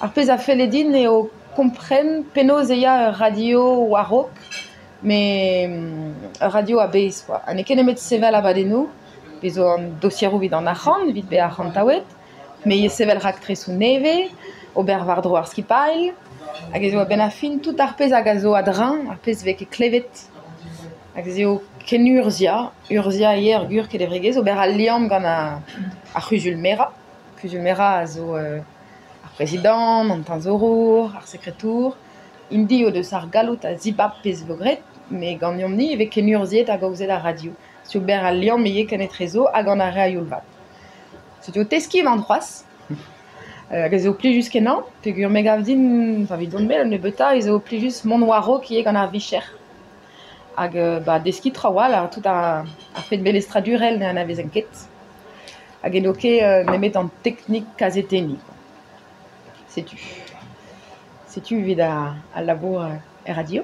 Ar pez a feledin eo kompren penoz eia ur radio warok, me ur radio a bez, quoi. An eken emet sevel abadennoù, bezo an dosierou vid an achan, vid be achan taouet, me ye sevel rak tresou neve, ober war dro ar skipail, hag ezo a ben a fin tout ar pez hag a zo adran, ar pez vek e klevet, hag eo ken urzia, urzia ie ur gur ket evregez, ober a liam gant a, a c'huzul mera, c'huzul mera a zo... Euh, ar prezident, an tan zorour, ar sekretour, indi o deus ar galout a zibab pez vogret, me gant ni evek ken urziet a gaouzet a radio. Si ober a liam me ye ken etrezo hag an a re a youlvat. Se tu teski an Euh, hag ez eo plijus kenan, pegur me gav din, fa vid on mel, ne beta, ez eo plijus mon waro ki e gant ar vicher. Hag euh, ba deski tra wal, ar tout a, a fet belestradurel ne an a vez enket. Hag en oke euh, nemet an teknik kazeteni. Setu. Setu vid a, a labour euh, e radio?